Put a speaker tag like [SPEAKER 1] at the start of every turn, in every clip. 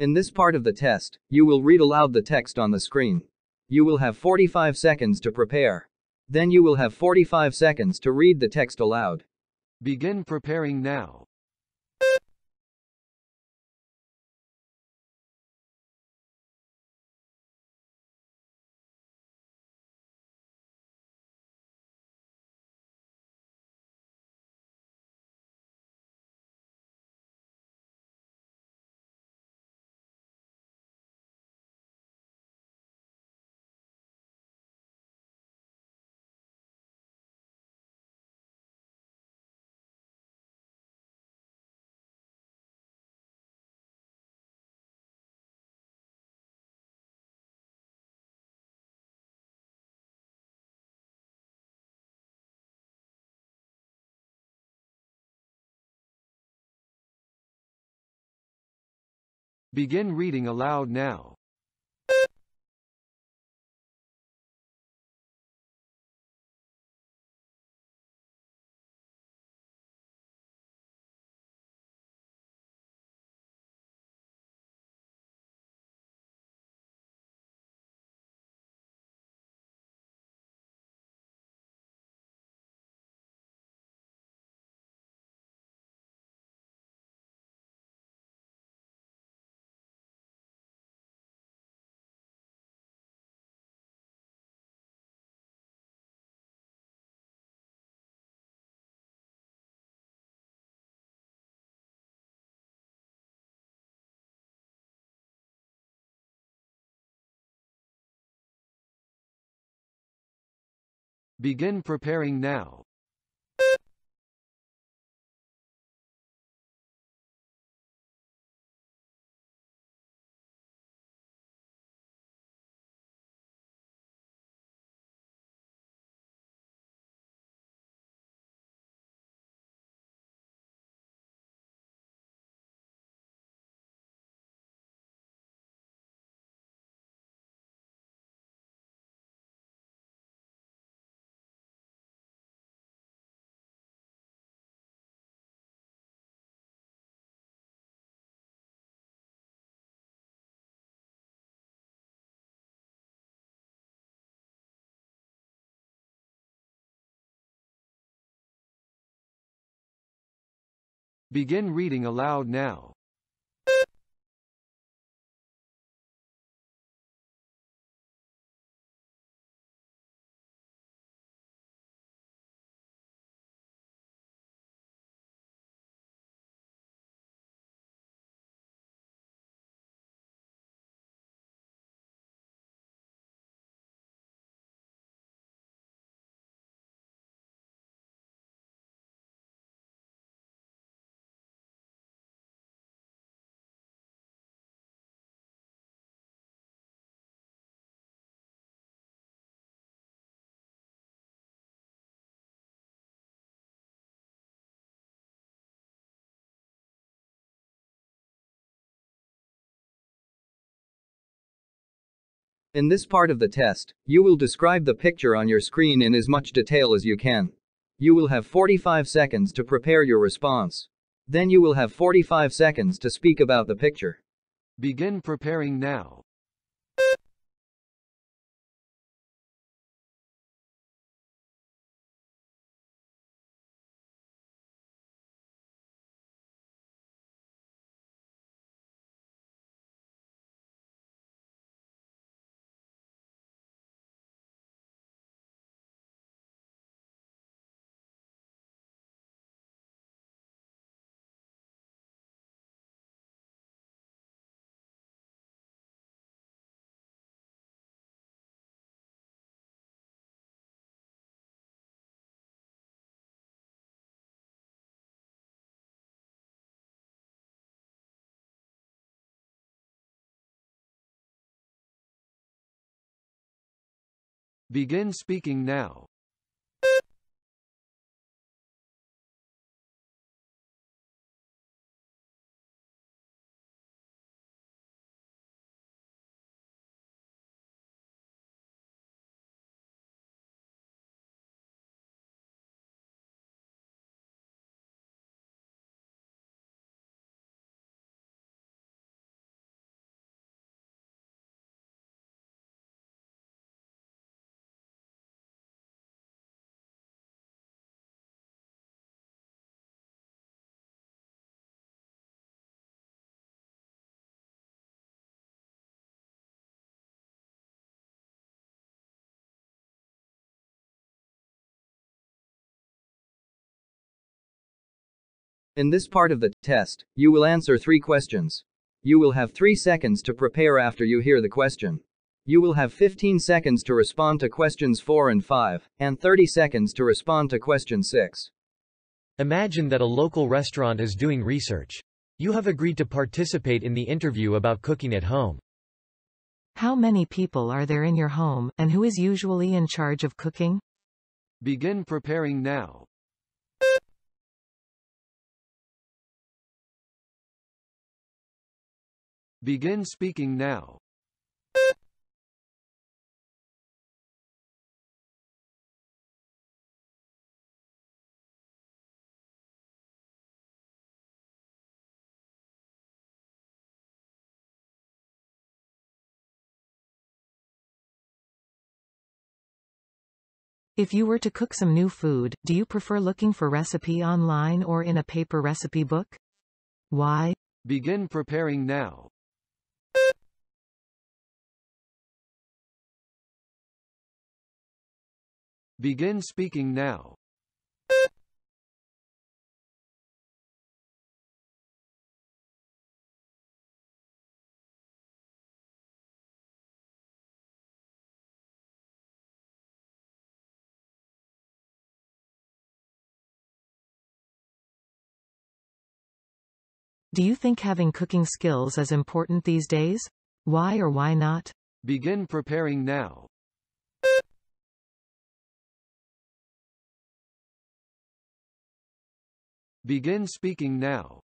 [SPEAKER 1] In this part of the test, you will read aloud the text on the screen. You will have 45 seconds to prepare. Then you will have 45 seconds to read the text aloud.
[SPEAKER 2] Begin preparing now. Begin reading aloud now. Begin preparing now. Begin reading aloud now.
[SPEAKER 1] In this part of the test, you will describe the picture on your screen in as much detail as you can. You will have 45 seconds to prepare your response. Then you will have 45 seconds to speak about the picture.
[SPEAKER 2] Begin preparing now. Begin speaking now.
[SPEAKER 1] In this part of the test, you will answer three questions. You will have 3 seconds to prepare after you hear the question. You will have 15 seconds to respond to questions 4 and 5, and 30 seconds to respond to question 6.
[SPEAKER 3] Imagine that a local restaurant is doing research. You have agreed to participate in the interview about cooking at home.
[SPEAKER 4] How many people are there in your home, and who is usually in charge of cooking?
[SPEAKER 2] Begin preparing now. Begin speaking now.
[SPEAKER 4] If you were to cook some new food, do you prefer looking for recipe online or in a paper recipe book? Why?
[SPEAKER 2] Begin preparing now. Begin speaking now.
[SPEAKER 4] Do you think having cooking skills is important these days? Why or why not?
[SPEAKER 2] Begin preparing now. Begin speaking now.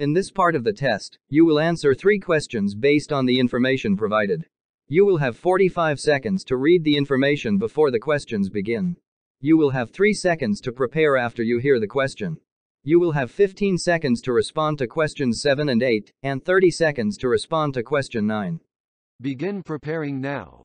[SPEAKER 1] In this part of the test, you will answer three questions based on the information provided. You will have 45 seconds to read the information before the questions begin. You will have 3 seconds to prepare after you hear the question. You will have 15 seconds to respond to questions 7 and 8, and 30 seconds to respond to question 9.
[SPEAKER 2] Begin preparing now.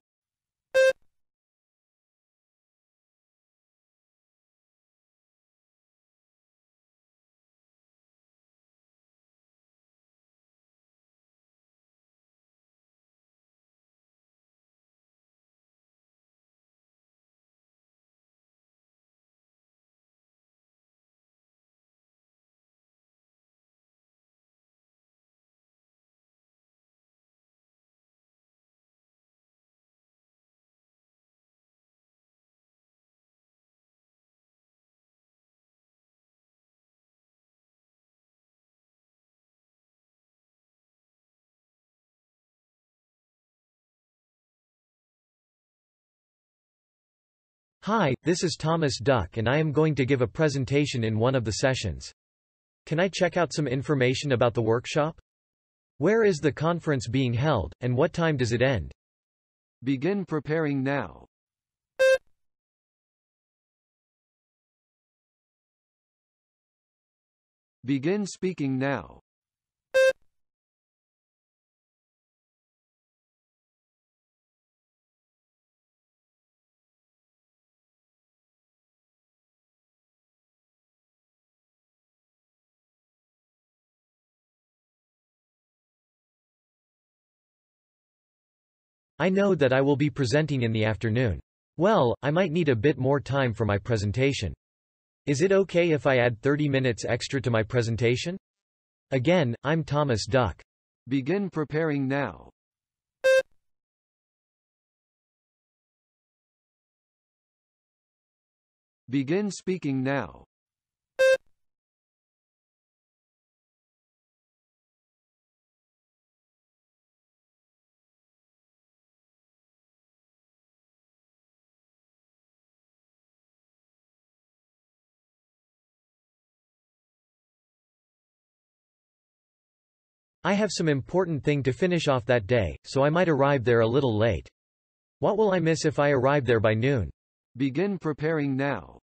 [SPEAKER 3] Hi, this is Thomas Duck and I am going to give a presentation in one of the sessions. Can I check out some information about the workshop? Where is the conference being held, and what time does it end?
[SPEAKER 2] Begin preparing now. Begin speaking now.
[SPEAKER 3] I know that I will be presenting in the afternoon. Well, I might need a bit more time for my presentation. Is it okay if I add 30 minutes extra to my presentation? Again, I'm Thomas Duck.
[SPEAKER 2] Begin preparing now. Begin speaking now.
[SPEAKER 3] I have some important thing to finish off that day, so I might arrive there a little late. What will I miss if I arrive there by noon?
[SPEAKER 2] Begin preparing now.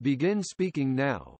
[SPEAKER 2] Begin speaking now.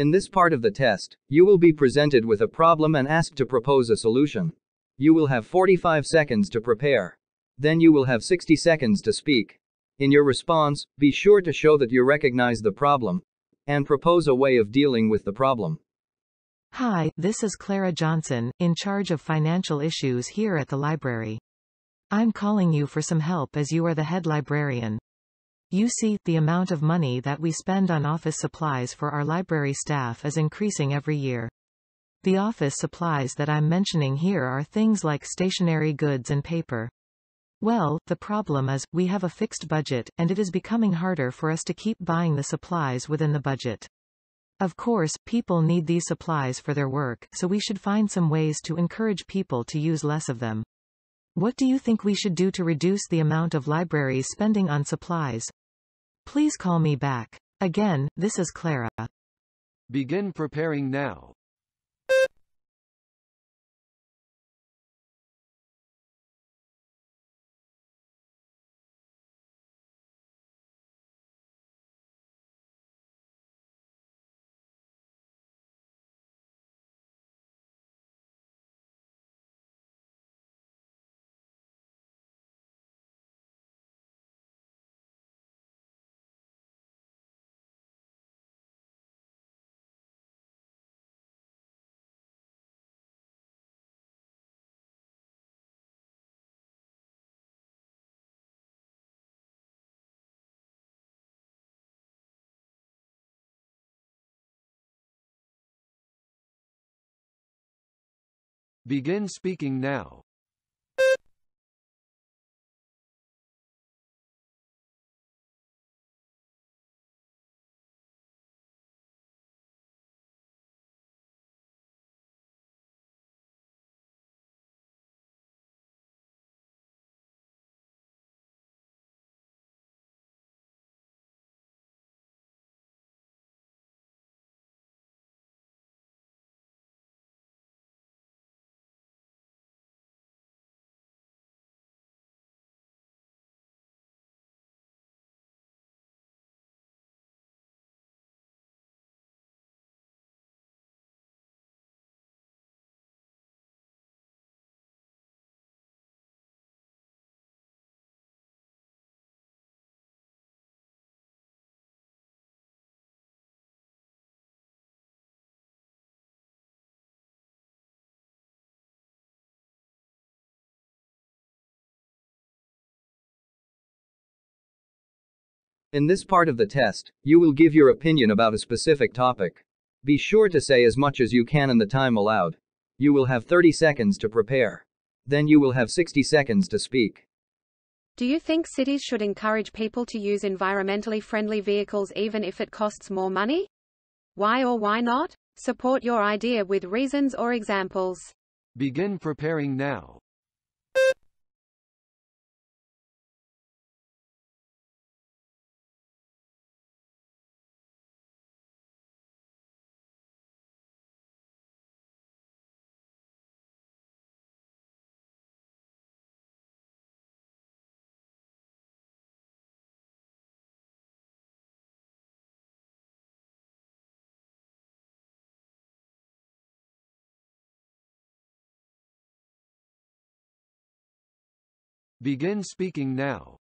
[SPEAKER 1] In this part of the test, you will be presented with a problem and asked to propose a solution. You will have 45 seconds to prepare. Then you will have 60 seconds to speak. In your response, be sure to show that you recognize the problem and propose a way of dealing with the problem.
[SPEAKER 4] Hi, this is Clara Johnson, in charge of financial issues here at the library. I'm calling you for some help as you are the head librarian. You see, the amount of money that we spend on office supplies for our library staff is increasing every year. The office supplies that I'm mentioning here are things like stationery goods and paper. Well, the problem is, we have a fixed budget, and it is becoming harder for us to keep buying the supplies within the budget. Of course, people need these supplies for their work, so we should find some ways to encourage people to use less of them. What do you think we should do to reduce the amount of libraries spending on supplies? Please call me back. Again, this is Clara.
[SPEAKER 2] Begin preparing now. Begin speaking now.
[SPEAKER 1] In this part of the test, you will give your opinion about a specific topic. Be sure to say as much as you can in the time allowed. You will have 30 seconds to prepare. Then you will have 60 seconds to speak.
[SPEAKER 5] Do you think cities should encourage people to use environmentally friendly vehicles even if it costs more money? Why or why not? Support your idea with reasons or examples.
[SPEAKER 2] Begin preparing now. Begin speaking now.